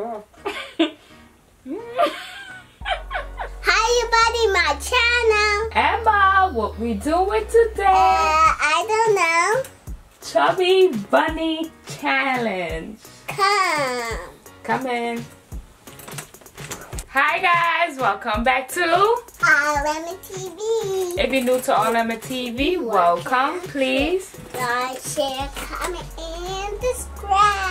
Hi, everybody, my channel. Emma, what we doing today? Uh, I don't know. Chubby Bunny Challenge. Come. Come in. Hi guys, welcome back to Alema TV. If you're new to All Alema TV, welcome. Please, Like, share, comment, and subscribe.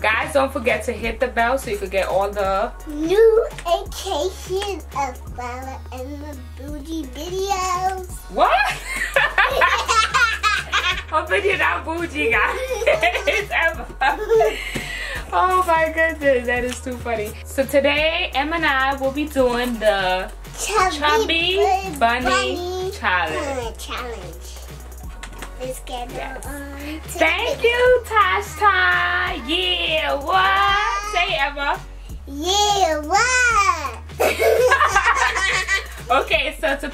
Guys, don't forget to hit the bell so you can get all the New occasion of Fella and the bougie videos. what? Hoping you're not bougie, guys. Emma. Oh my goodness, that is too funny. So today, Emma and I will be doing the Chubby, Chubby Bunny, Bunny Challenge. challenge. Let's get Yes. on Thank you, Tashta. Yeah, what? Say Emma. Yeah, what? Okay, so to,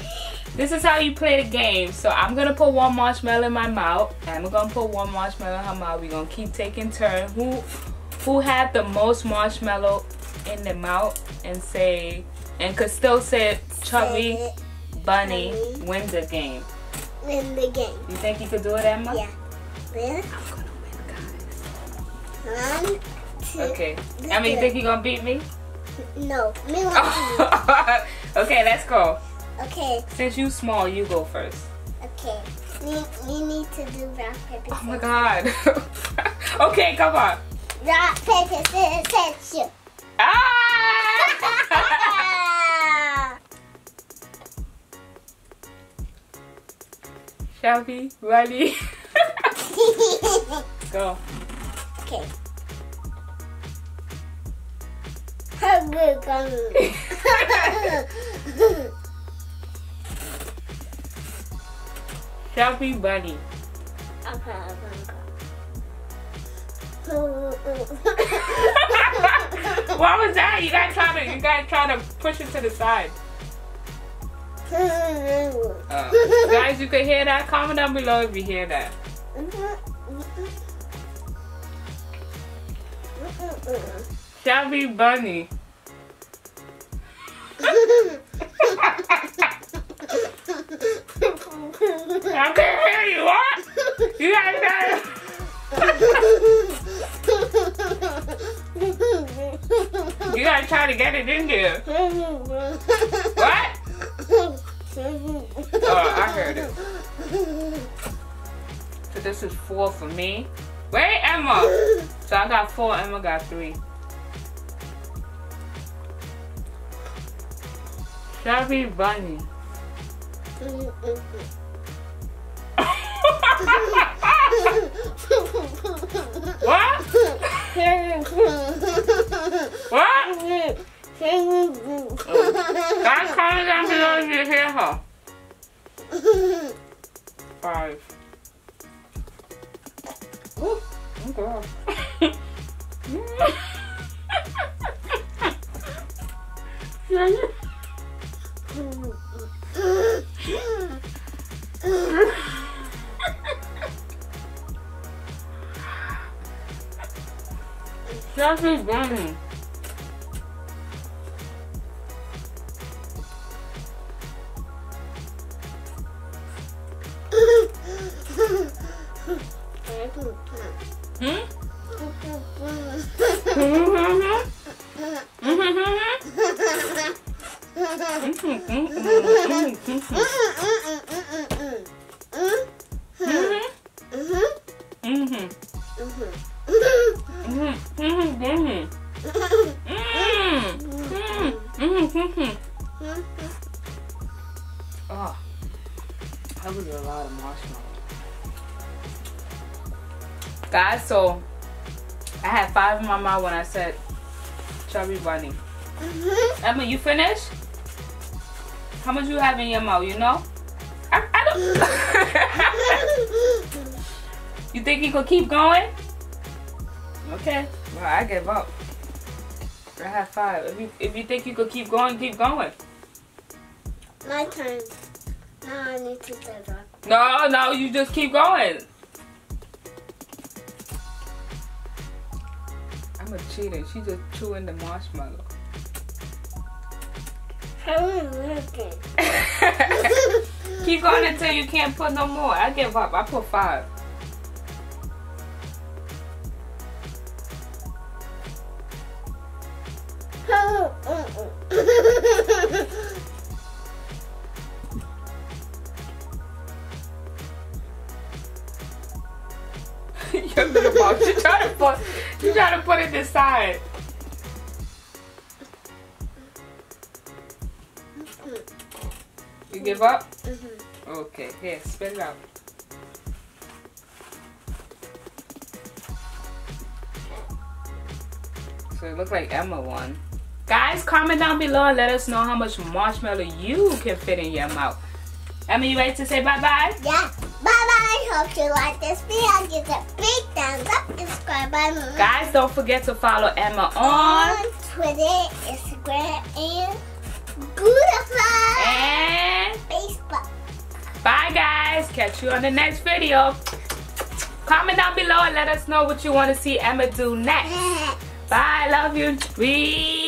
this is how you play the game. So I'm gonna put one marshmallow in my mouth. and I'm gonna put one marshmallow in her mouth. We're gonna keep taking turns. Who who had the most marshmallow in the mouth and say and could still say chubby bunny Bunny. wins the game. Win the game. You think you could do it, Emma? Yeah. Win. I'm gonna win, guys. One, Okay. Emma, you think you're gonna beat me? No, me okay, let's go. Okay, Since you small, you go first. okay. We, we need to do rock, paper, Oh my scissors. god. okay, come on. Rock, paper, scissors, shoot. Ah! Shelby, ready? go. okay. Shelby, bunny. Okay, I'm what was that? You gotta try to, you gotta try to push it to the side. Uh, guys, you can hear that. Comment down below if you hear that. Shabby bunny. I can't hear you. What? You gotta try. You gotta try to get it in there. What? Oh, I heard it. So this is four for me. Wait, Emma. So I got four. Emma got three. Shelby Bunny. what? What? Guys, comment down below if you hear her. Five. Ooh, oh girl. Shelby Bunny. Hmm? Mm-hmm. Oh, that was a lot of marshmallow. Guys, so I had five in my mouth when I said chubby bunny. Mm-hmm. Emma, you finished? How much you have in your mouth, you know? I, I don't. you think you could keep going? Okay. Well, I give up. I have five. If you if you think you could keep going, keep going. My turn. Now I need to play rock. No, no, you just keep going. I'm a cheater. She just chewing the marshmallow. How are we looking? Keep going until you can't put no more. I give up. I put five. Put you gotta put it this side. You give up? Mm-hmm. Okay, here, spit it out. So it looks like Emma won. Guys, comment down below and let us know how much marshmallow you can fit in your mouth. Emma, you ready to say bye-bye? Yeah. Bye-bye. Hope you like this video. Up. Subscribe button. Guys, don't forget to follow Emma on on Twitter, Instagram, and Goodify. and Facebook. bye guys. Catch you on the next video. Comment down below and let us know what you want to see Emma do next. Bye, love you. We